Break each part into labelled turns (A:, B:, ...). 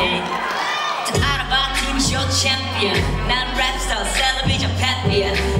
A: Out of our champion, non-rap star, celebrate your pet beer.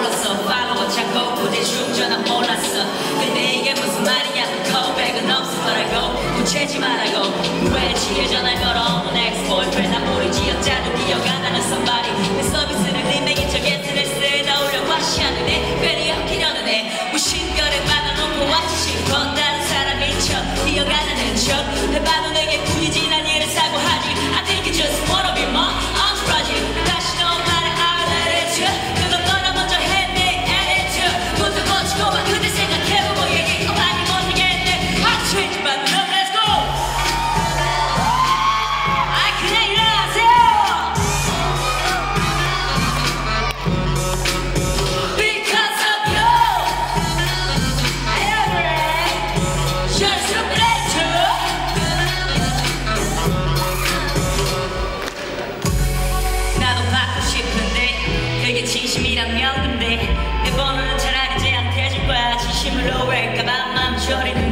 A: Usually go to next portrait. 양념 근데 내 번호는 잘 알지 않게 해줄 거야. 진심으로 왜까봐 맘 졸이는